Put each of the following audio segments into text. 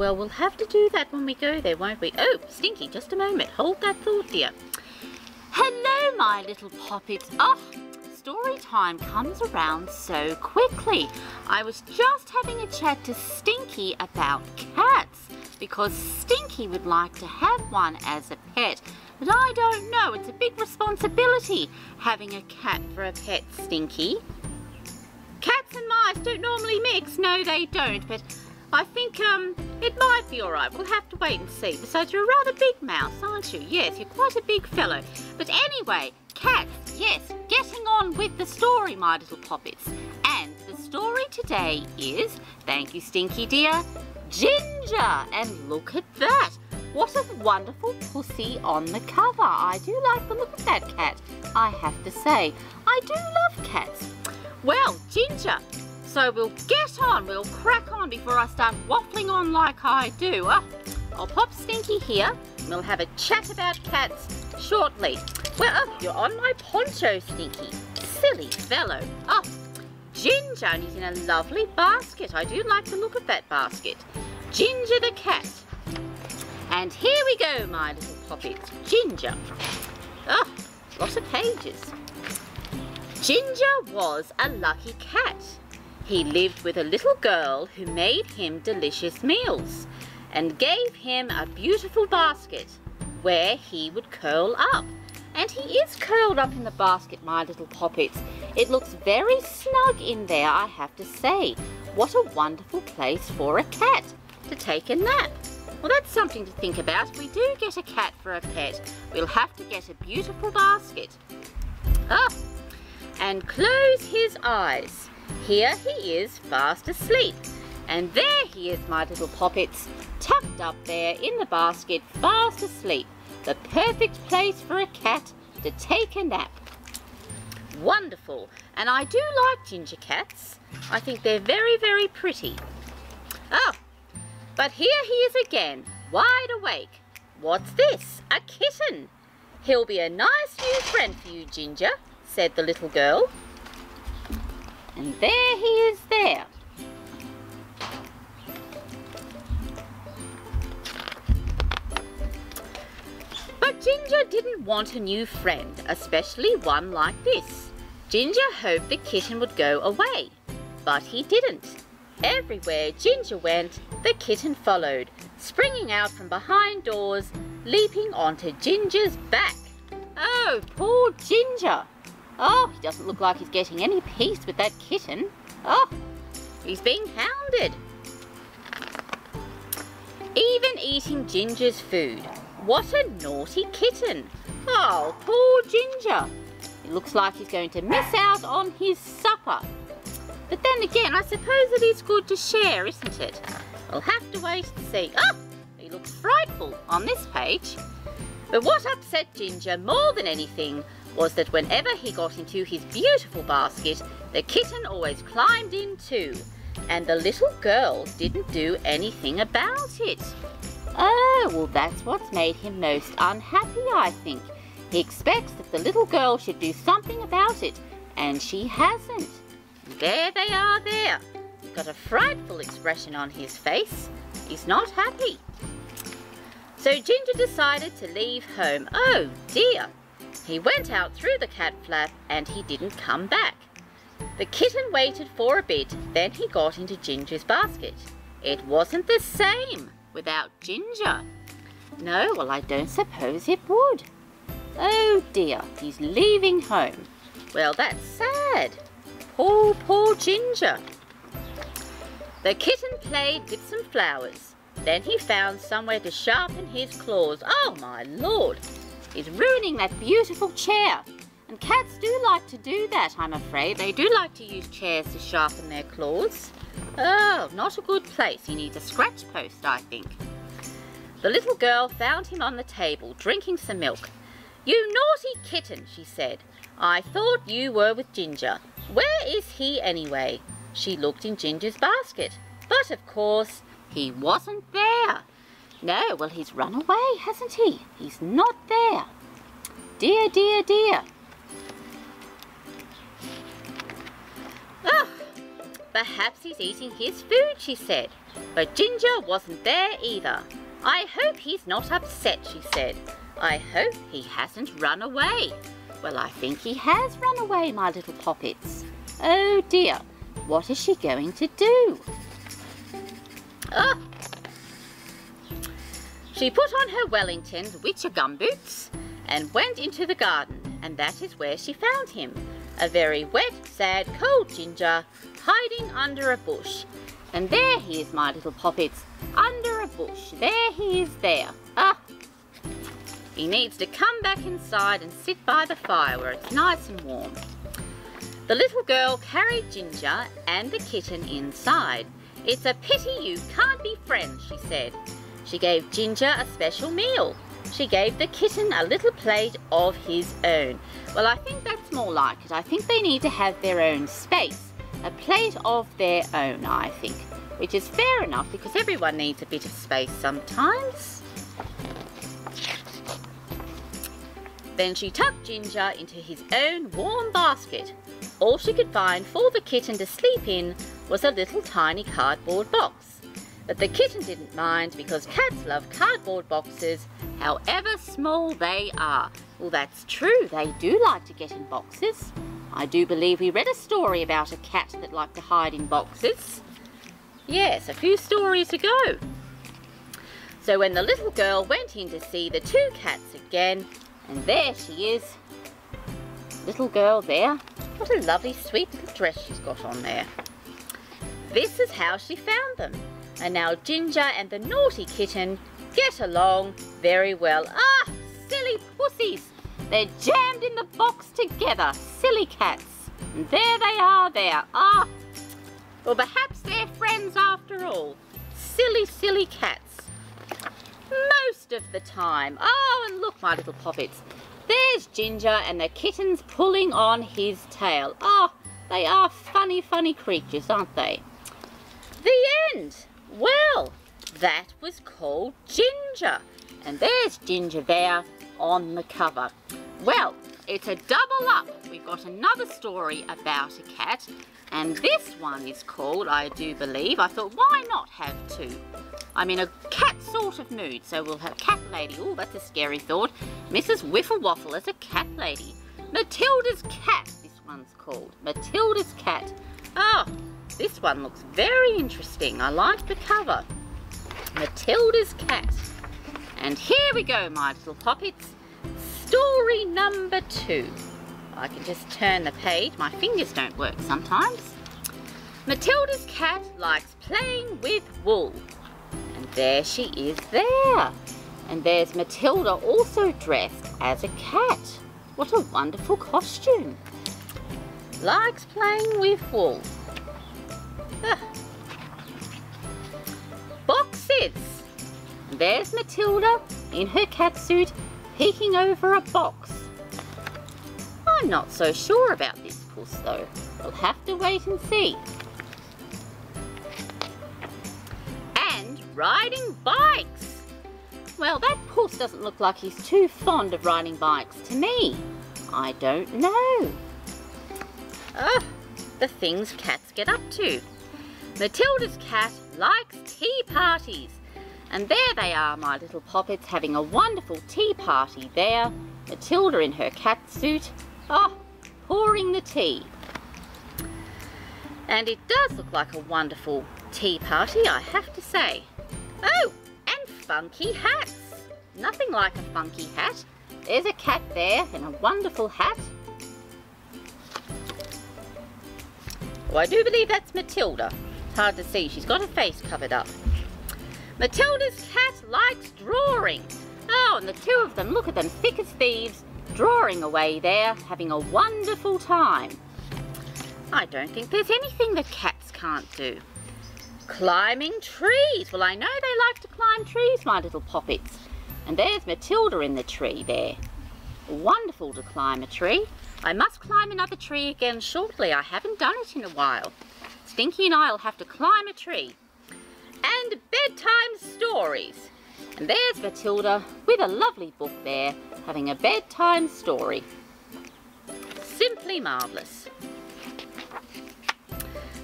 Well, we'll have to do that when we go there, won't we? Oh, Stinky, just a moment. Hold that thought, dear. Hello, my little poppets. Oh, story time comes around so quickly. I was just having a chat to Stinky about cats because Stinky would like to have one as a pet. But I don't know, it's a big responsibility having a cat for a pet, Stinky. Cats and mice don't normally mix. No, they don't, but I think um, it might be alright. We'll have to wait and see. Besides, you're a rather big mouse, aren't you? Yes, you're quite a big fellow. But anyway, cats, yes, getting on with the story, my little poppets. And the story today is, thank you, Stinky dear, Ginger. And look at that. What a wonderful pussy on the cover. I do like the look of that cat, I have to say. I do love cats. Well, Ginger, so we'll get on, we'll crack on before I start waffling on like I do. I'll pop Stinky here, we'll have a chat about cats shortly. Well, oh, you're on my poncho, Stinky. Silly fellow. Oh, Ginger, and he's in a lovely basket. I do like the look of that basket. Ginger the cat. And here we go, my little poppets. Ginger. Oh, lots of pages. Ginger was a lucky cat. He lived with a little girl who made him delicious meals and gave him a beautiful basket where he would curl up. And he is curled up in the basket, my little poppets. It looks very snug in there, I have to say. What a wonderful place for a cat to take a nap. Well, that's something to think about. We do get a cat for a pet, we'll have to get a beautiful basket. Ah, and close his eyes. Here he is fast asleep. And there he is, my little poppets, tucked up there in the basket, fast asleep. The perfect place for a cat to take a nap. Wonderful. And I do like ginger cats. I think they're very, very pretty. Oh, but here he is again, wide awake. What's this? A kitten. He'll be a nice new friend for you, Ginger said the little girl. And there he is there. But Ginger didn't want a new friend, especially one like this. Ginger hoped the kitten would go away, but he didn't. Everywhere Ginger went, the kitten followed, springing out from behind doors, leaping onto Ginger's back. Oh, poor Ginger! Oh, he doesn't look like he's getting any peace with that kitten. Oh, he's being hounded. Even eating Ginger's food. What a naughty kitten. Oh, poor Ginger. It looks like he's going to miss out on his supper. But then again, I suppose it is good to share, isn't it? We'll have to wait and see. Oh, he looks frightful on this page. But what upset Ginger more than anything was that whenever he got into his beautiful basket, the kitten always climbed in too, and the little girl didn't do anything about it. Oh, well that's what's made him most unhappy, I think. He expects that the little girl should do something about it, and she hasn't. There they are there. Got a frightful expression on his face. He's not happy. So Ginger decided to leave home. Oh dear, he went out through the cat flap and he didn't come back. The kitten waited for a bit, then he got into Ginger's basket. It wasn't the same without Ginger. No, well, I don't suppose it would. Oh dear, he's leaving home. Well, that's sad. Poor, poor Ginger. The kitten played with some flowers. Then he found somewhere to sharpen his claws. Oh, my lord! Is ruining that beautiful chair. And cats do like to do that, I'm afraid. They do like to use chairs to sharpen their claws. Oh, not a good place. He needs a scratch post, I think. The little girl found him on the table, drinking some milk. You naughty kitten, she said. I thought you were with Ginger. Where is he anyway? She looked in Ginger's basket. But of course, he wasn't there. No, well, he's run away, hasn't he? He's not there. Dear, dear, dear. Oh, perhaps he's eating his food, she said. But Ginger wasn't there either. I hope he's not upset, she said. I hope he hasn't run away. Well, I think he has run away, my little poppets. Oh dear, what is she going to do? Ah! She put on her Wellingtons, which are gumboots, and went into the garden, and that is where she found him. A very wet, sad, cold Ginger, hiding under a bush. And there he is, my little poppets, under a bush. There he is there. Ah! He needs to come back inside and sit by the fire where it's nice and warm. The little girl carried Ginger and the kitten inside. It's a pity you can't be friends, she said. She gave Ginger a special meal. She gave the kitten a little plate of his own. Well, I think that's more like it. I think they need to have their own space. A plate of their own, I think. Which is fair enough because everyone needs a bit of space sometimes. Then she tucked Ginger into his own warm basket. All she could find for the kitten to sleep in was a little tiny cardboard box. But the kitten didn't mind because cats love cardboard boxes, however small they are. Well, that's true, they do like to get in boxes. I do believe we read a story about a cat that liked to hide in boxes. Yes, a few stories ago. So when the little girl went in to see the two cats again, and there she is, little girl there. What a lovely sweet little dress she's got on there. This is how she found them. And now Ginger and the naughty kitten get along very well. Ah, silly pussies! They're jammed in the box together, silly cats. And there they are there. Ah, well perhaps they're friends after all. Silly, silly cats. Most of the time. Oh, and look, my little poppets. There's Ginger and the kitten's pulling on his tail. Oh, they are funny, funny creatures, aren't they? The end. Well, that was called Ginger. And there's Ginger there on the cover. Well, it's a double up. We've got another story about a cat, and this one is called, I do believe, I thought, why not have two? I'm in a cat sort of mood, so we'll have a Cat Lady. Oh, that's a scary thought. Mrs. Wiffle Waffle a cat lady. Matilda's cat, this one's called. Matilda's cat. This one looks very interesting. I like the cover. Matilda's cat. And here we go, my little poppets. Story number two. I can just turn the page. My fingers don't work sometimes. Matilda's cat likes playing with wool. And there she is there. And there's Matilda also dressed as a cat. What a wonderful costume. Likes playing with wool. There's Matilda in her cat suit peeking over a box. I'm not so sure about this puss though. We'll have to wait and see. And riding bikes. Well, that puss doesn't look like he's too fond of riding bikes to me. I don't know. Ugh, the things cats get up to. Matilda's cat likes tea parties. And there they are, my little poppets, having a wonderful tea party there. Matilda in her cat suit. Oh, pouring the tea. And it does look like a wonderful tea party, I have to say. Oh, and funky hats. Nothing like a funky hat. There's a cat there in a wonderful hat. Oh, I do believe that's Matilda. It's hard to see. She's got her face covered up. Matilda's cat likes drawing. Oh, and the two of them, look at them, thick as thieves, drawing away there, having a wonderful time. I don't think there's anything that cats can't do. Climbing trees. Well, I know they like to climb trees, my little poppets. And there's Matilda in the tree there. Wonderful to climb a tree. I must climb another tree again shortly. I haven't done it in a while. Stinky and I'll have to climb a tree and bedtime stories. And there's Matilda with a lovely book there, having a bedtime story. Simply marvellous.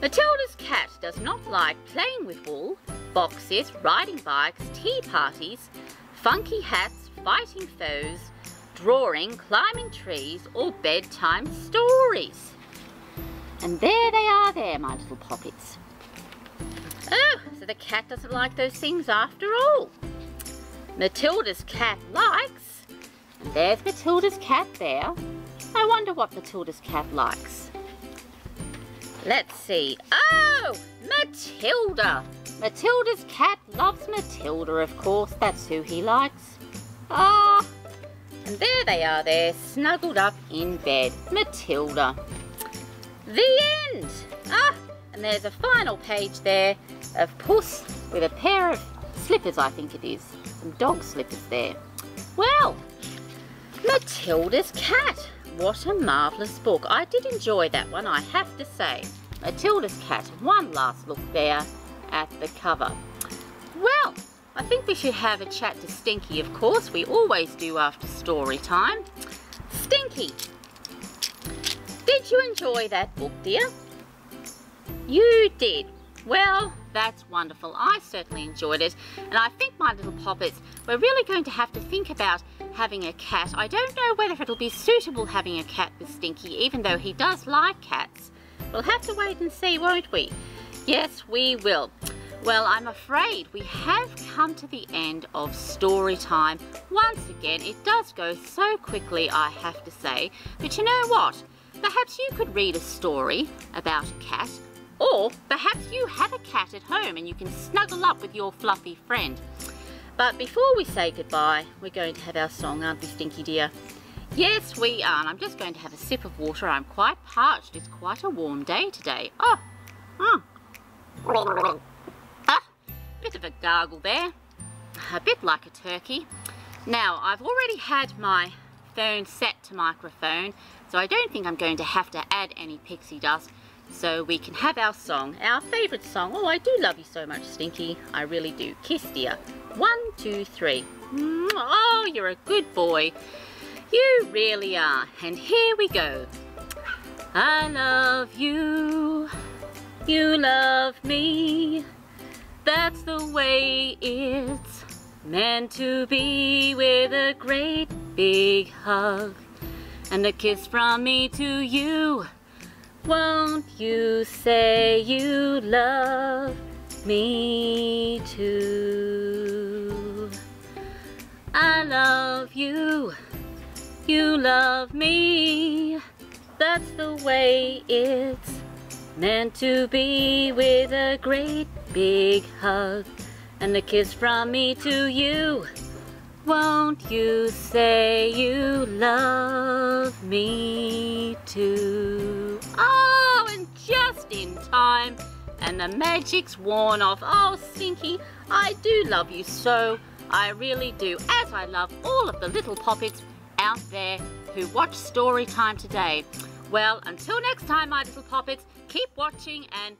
Matilda's cat does not like playing with wool, boxes, riding bikes, tea parties, funky hats, fighting foes, drawing, climbing trees, or bedtime stories. And there they are there, my little poppets. Oh, so the cat doesn't like those things after all. Matilda's cat likes. And there's Matilda's cat there. I wonder what Matilda's cat likes. Let's see. Oh, Matilda. Matilda's cat loves Matilda, of course. That's who he likes. Ah, oh, and there they are there, snuggled up in bed. Matilda. The end! Ah, and there's a final page there of Puss with a pair of slippers, I think it is. Some dog slippers there. Well, Matilda's Cat. What a marvellous book. I did enjoy that one, I have to say. Matilda's Cat. One last look there at the cover. Well, I think we should have a chat to Stinky, of course. We always do after story time. Stinky, did you enjoy that book, dear? You did. Well, that's wonderful. I certainly enjoyed it. And I think, my little poppets, we're really going to have to think about having a cat. I don't know whether it'll be suitable having a cat with Stinky, even though he does like cats. We'll have to wait and see, won't we? Yes, we will. Well, I'm afraid we have come to the end of story time. Once again, it does go so quickly, I have to say. But you know what? Perhaps you could read a story about a cat, or perhaps you have a cat at home and you can snuggle up with your fluffy friend. But before we say goodbye, we're going to have our song, aren't we, Stinky dear? Yes, we are. And I'm just going to have a sip of water. I'm quite parched. It's quite a warm day today. Oh, oh. Ah, bit of a gargle there. A bit like a turkey. Now, I've already had my phone set to microphone, so I don't think I'm going to have to add any pixie dust so we can have our song, our favourite song. Oh, I do love you so much, Stinky. I really do. Kiss, dear. One, two, three. Oh, you're a good boy. You really are. And here we go. I love you. You love me. That's the way it's meant to be with a great big hug and a kiss from me to you. Won't you say you love me too? I love you, you love me. That's the way it's meant to be with a great big hug and a kiss from me to you. Won't you say you love me too? Oh, and just in time. And the magic's worn off. Oh, Stinky, I do love you so. I really do. As I love all of the little poppets out there who watch Story Time today. Well, until next time, my little poppets, keep watching and